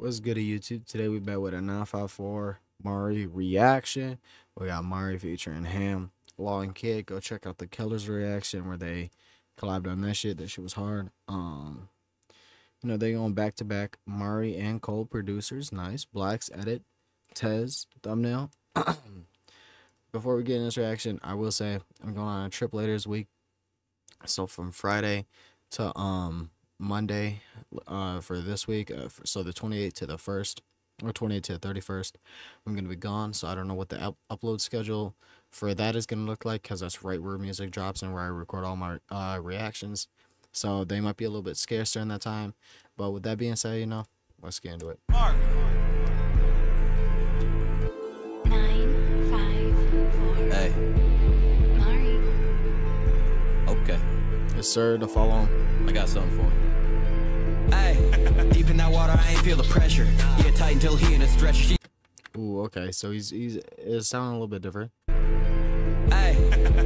What's good to YouTube? Today we back with a 954 Mari reaction. We got Mari featuring Ham, Law and Kid. Go check out the Killers reaction where they collabed on that shit. That shit was hard. Um, you know they going back to back. Mari and Cole producers. Nice. Blacks edit. Tez thumbnail. Before we get in this reaction, I will say I'm going on a trip later this week. So from Friday to um Monday uh, for this week. Uh, for, so the 28th to the 1st, or 28th to the 31st, I'm going to be gone. So I don't know what the up upload schedule for that is going to look like because that's right where music drops and where I record all my uh, reactions. So they might be a little bit scarce during that time. But with that being said, you know, let's get into it. Mark. Yes, sir. To follow him. I got something for him. Hey, deep in that water, I ain't feel the pressure. Yeah, tight until he in a stretcher. She Ooh, okay. So he's he's it's sounding a little bit different. Hey,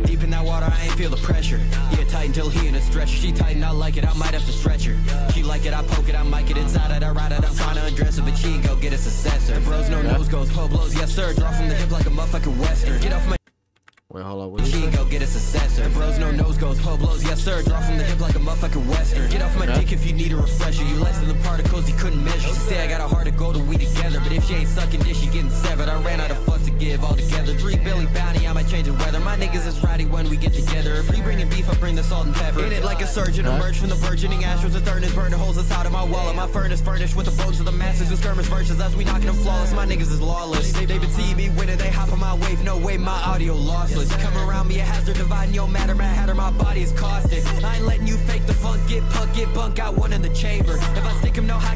deep in that water, I ain't feel the pressure. Yeah, tight until he in a stretcher. She tight and I like it, I might have to stretch her. She like it, I poke it, I mic it inside it, I ride it. I'm trying to undress her, but she ain't go get a successor. Bros, no nose goes, po blows, yes sir. Draw from the hip like a motherfucking western. Get off my. Wait, hold on. What She you go get a successor. Bros, no nose goes, po blows, yes sir. Draw from the hip like a motherfucking western. Get off my Okay. dick if you need a refresher. You less than the particles he couldn't measure. She say I got a heart of gold and we together. But if she ain't sucking dick, she getting severed. I ran out of give all together. Three Billy Bounty, I might change the weather. My niggas is rowdy when we get together. If we bringing beef, I bring the salt and pepper. In it like a surgeon, emerge from the burgeoning ashes. A furnace burning holes inside of my wallet. My furnace furnished with the bones of the masses who skirmish verses as we knocking them flawless. My niggas is lawless. They, they been seeing me winning, they hop on my wave. No way, my audio lossless. Come around me, a hazard dividing your matter. My hatter, my body is caustic. I ain't letting you fake the funk, get punk, get bunk. Got one in the chamber. If I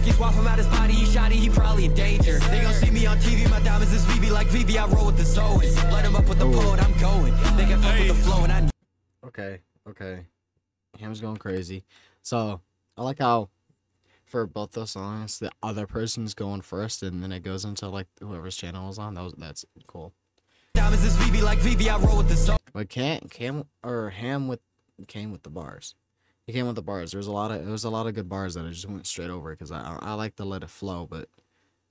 stick him, swap him out his body. He shotty, he probably in danger. They gon' see me on TV, my diamonds is VV like VV. I roll with the Zoans. Let him up with the Ooh. poet, I'm going. They can fuck with the flow, and I Okay, okay. Ham's going crazy. So I like how for both those songs the other person's going first and then it goes into like whoever's channel is on. That was that's cool. diamonds is VV like VV. I roll with the Zoans. But Cam Cam or Ham with came with the bars. He came with the bars. There was a lot of there was a lot of good bars that I just went straight over because I, I I like to let it flow, but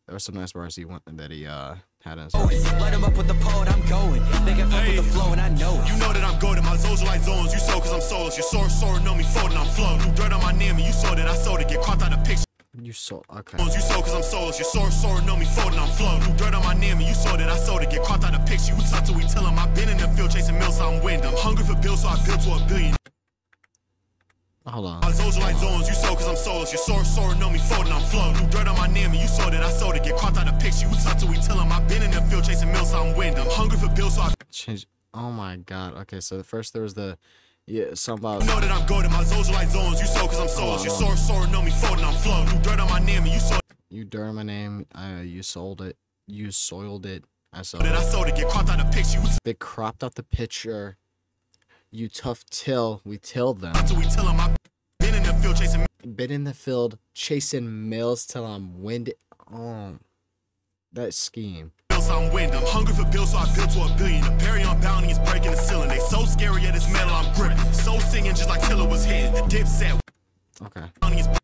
there were some nice bars he went that he uh had in his going. Let him up with the poet, I'm going. They can fuck with the flow, and I know it. You know that I'm golden, my zones are like zones. You sold cause I'm souls. Your source, sorry, know me folding, I'm flow. You dirt on my name and you sold it. I sold it, get caught out of picture. You so okay. You sold cause I'm souls. Your source, sorry, know me folding, I'm flow. You dirt on my name and you sold it. I sold it, get caught out of picture. You talk to we tell 'em I've been in the field chasing mills, so I'm windham. Hungry for bills, so I built to a billion. Hold on. My zones are like zones. You sold cause I'm souls. Your source, sorry, know me folding, I'm flow. You dirt on my name and you sold it. I sold it, get caught out of picture. You talk to we tell 'em I've been in the field chasing mills, so I'm windham. Hungry for bills, so I Change. Oh my god. Okay, so first there was the yeah something about know that I'm golden. My zones are like zones. You sold cause I'm souls. Your source, sorry, know me folding, I'm flow. You dirt on my name and you sold you dirt on my name. Uh, you sold it. You soiled it. I sold it. I sold it, get caught out of picture. They cropped out the picture. You tough till. We tilled them. to we tell 'em I've been in the field chasing Been in the field chasing mills till I'm winded. Oh, that scheme. bills, I'm. Hungry for bills, so I built to a billion. The Perry on bounty is breaking the ceiling. They so scary at this metal, I'm gripping. So singing just like was hitting. The dip set, Okay.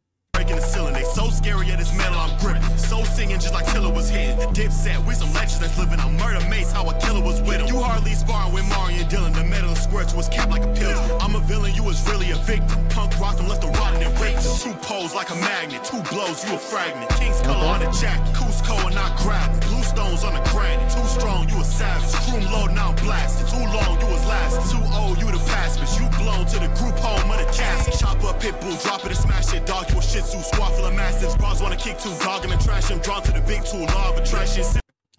Breaking the ceiling. They so scary at this metal, I'm gripping. So singing just like Tiller was hitting. The dip set, we some legends that's living on murder mace. How a killer was with him. You hardly sparring with Mario and Dylan. The metal squirts was capped like a pill. I'm a villain, you was really a victim. Punk rocked him, left him rotting and raped. Two poles like a magnet, two blows, you a fragment. King's color on the jacket, Cusco and I grab. Blue stones on the granite. Too strong, you a savage. Chrome low, now blasted. Too long, you was lasting. Too old, you the pacifist. You blown to the group home of the casket. Chop up pit bull, drop it and smash it. Dog, you a shih tzu, squad full of mastiffs. Bras wanna kick two, dog and trash him. Drawn to the big tool, law of attraction.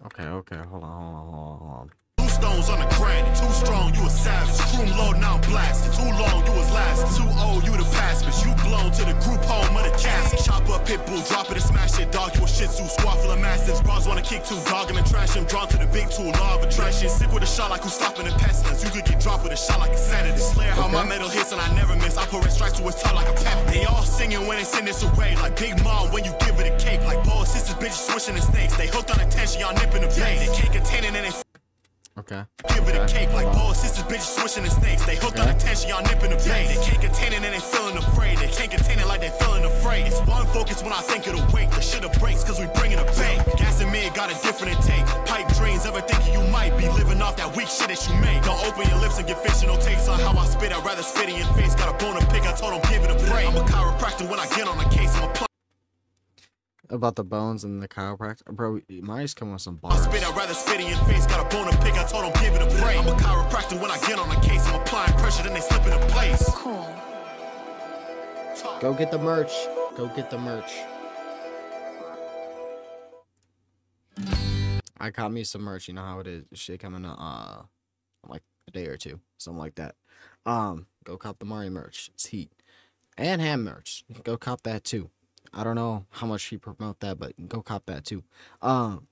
Okay. Okay. Hold on. Hold on. Hold on. Hold on. Blue stones on the granite. Too strong, you a savage. Chrome low, now blasted. Too long, you was lasting. Too old, you the pacifist. You blown to the group home of the casket. Chop up pit bull, drop it and smash it. Dog, shih tzu, squad full of mastiffs. Bras wanna kick two, dog and trash him. Drawn to the big tool, law of attraction. Sick with a shot like who's stopping the pestilence. You could get dropped with a shot like a senator. Slayer, how my metal hits and I never miss. I put red stripes to his top like a pep. They all singing when they send this away. Like Big Mom when you give it a cake. Like boy, sisters, bitches swishing the snakes. They hooked on attention, y'all nipping the bait. They can't contain it and they Okay. Give it a cake like Paul sisters, bitches swishing the snakes. They hook on attention, y'all nipping the pain. They can't contain it and they feeling afraid. They can't contain it like they feeling afraid. It's one focus when I think it'll wake. The shit breaks cause we bringing a bank. Gas and me got a different intake. Pipe dreams, ever thinking you might be living off that weak shit that you make. Don't open your lips and get fictional takes on how I spit. I'd rather spit in your face. Got a bone to pick, I told them give it a break. I'm a chiropractor when I get on a case. I'm a about the bones and the chiropractor, bro. Mari's coming with some I bars. spit, I'd rather spit in your face. Got a bone to pick, I told him give it a break. I'm a chiropractor when I get on a case. I'm applying pressure, then they slip into place. Cool. Go get the merch. Go get the merch. I caught me some merch. You know how it is. Shit coming up, uh, in like a day or two, something like that. Um, go cop the Mari merch. It's heat, and ham merch. Go cop that too. I don't know how much he promote that, but go cop that too. Um,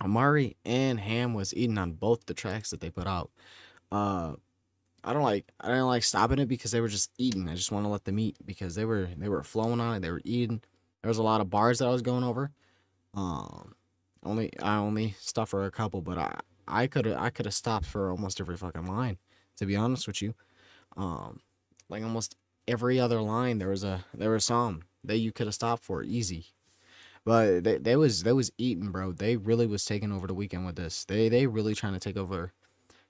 Amari and Ham was eating on both the tracks that they put out. Uh, I don't like I didn't like stopping it because they were just eating. I just want to let them eat because they were they were flowing on it. They were eating. There was a lot of bars that I was going over. Um, only I only stopped for a couple, but I I could I could have stopped for almost every fucking line. To be honest with you, um, like almost every other line there was a there was some that you could have stopped for easy. But they, they was they was eating, bro. They really was taking over the weekend with this. They they really trying to take over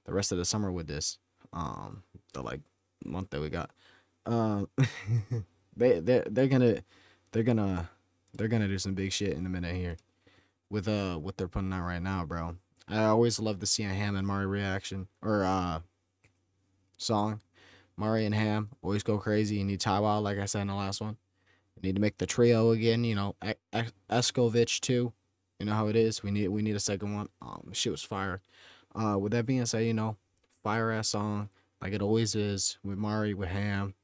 the rest of the summer with this. Um, the like month that we got. Um, they they they're gonna they're gonna they're gonna do some big shit in a minute here with uh what they're putting out right now, bro. I always love to see a Ham and Mari reaction or uh song. Mari and Ham always go crazy. You need Ty Wild, like I said in the last one. You need to make the trio again. You know, Escovich too. You know how it is. We need we need a second one. Um, shit was fire. Uh, with that being said, you know, fire ass song like it always is with Mari with Ham,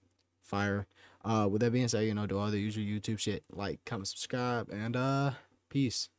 fire. Uh, with that being said, you know, do all the usual YouTube shit like, comment, subscribe, and uh, peace.